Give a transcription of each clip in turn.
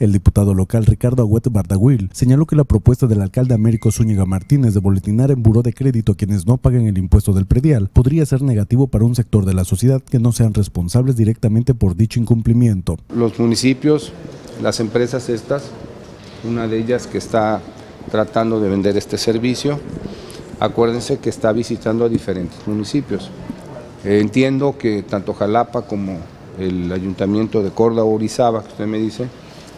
El diputado local Ricardo Agüet Bardaguil señaló que la propuesta del alcalde Américo Zúñiga Martínez de boletinar en buró de crédito a quienes no paguen el impuesto del predial podría ser negativo para un sector de la sociedad que no sean responsables directamente por dicho incumplimiento. Los municipios, las empresas estas, una de ellas que está tratando de vender este servicio, acuérdense que está visitando a diferentes municipios. Entiendo que tanto Jalapa como el Ayuntamiento de Córdoba Orizaba, que usted me dice,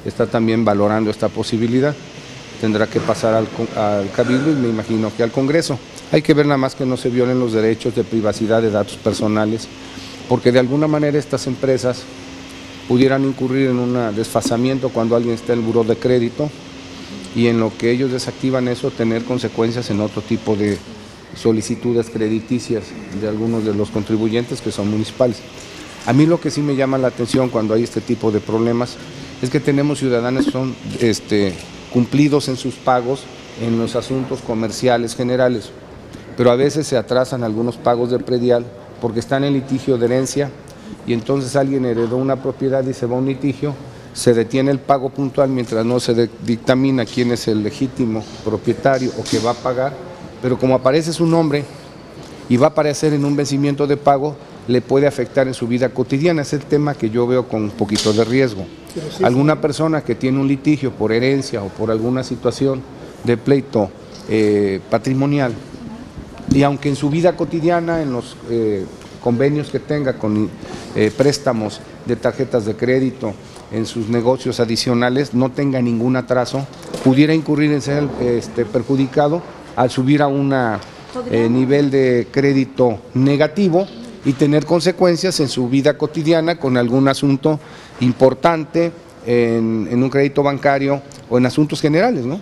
está también valorando esta posibilidad. Tendrá que pasar al, al, Cabildo y me imagino que al Congreso. Hay que ver nada más que no se violen los derechos de privacidad de datos personales, porque de alguna manera estas empresas pudieran incurrir en un desfasamiento cuando alguien está en el buró de crédito y en lo que ellos desactivan eso tener consecuencias en otro tipo de solicitudes crediticias de algunos de los contribuyentes que son municipales. A mí lo que sí me llama la atención cuando hay este tipo de problemas es que tenemos ciudadanos que son este, cumplidos en sus pagos en los asuntos comerciales generales, pero a veces se atrasan algunos pagos de predial porque están en litigio de herencia y entonces alguien heredó una propiedad y se va a un litigio, se detiene el pago puntual mientras no se dictamina quién es el legítimo propietario o que va a pagar, pero como aparece su nombre y va a aparecer en un vencimiento de pago, le puede afectar en su vida cotidiana. Es el tema que yo veo con un poquito de riesgo. Alguna persona que tiene un litigio por herencia o por alguna situación de pleito eh, patrimonial, y aunque en su vida cotidiana, en los eh, convenios que tenga con eh, préstamos de tarjetas de crédito, en sus negocios adicionales, no tenga ningún atraso, pudiera incurrir en ser este, perjudicado al subir a un nivel de crédito negativo y tener consecuencias en su vida cotidiana con algún asunto importante en, un crédito bancario o en asuntos generales, ¿no?